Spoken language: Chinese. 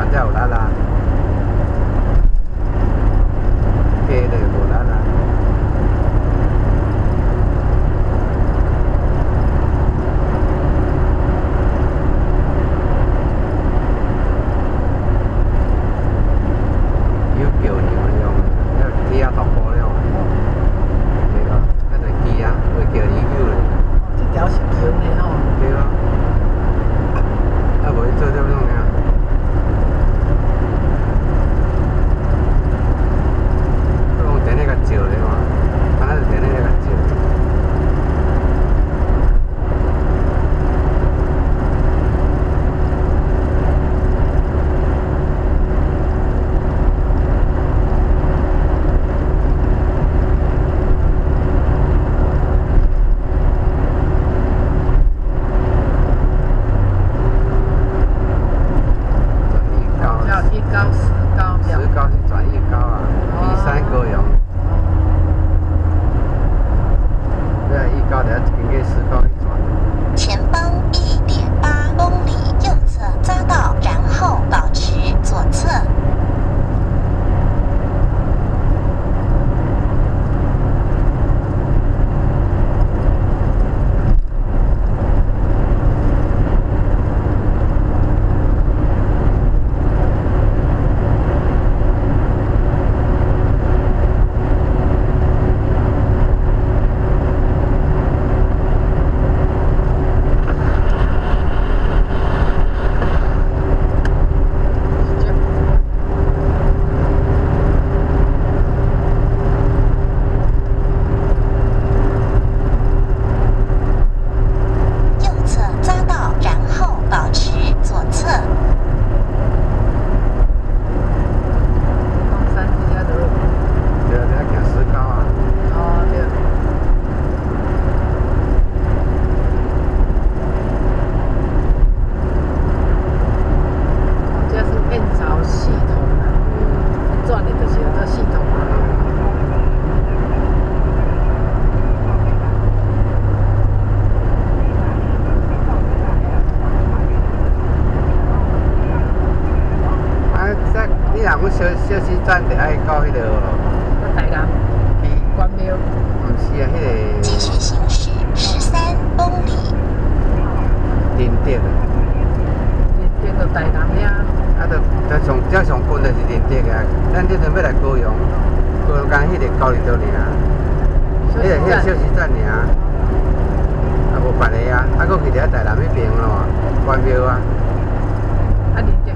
管才有力啊。加就 高的经过石膏小小西站，就爱到迄个咯。那台南关庙，毋是啊，迄继续个行驶十三公里。林德啊，你这个台南呀，啊，就就上只上近就是林德啊。咱这阵要来高雄，高雄间迄个交流道尔，迄个迄个小西站尔，啊无别个啊，啊，搁去伫台南迄边咯，关庙啊。啊，林德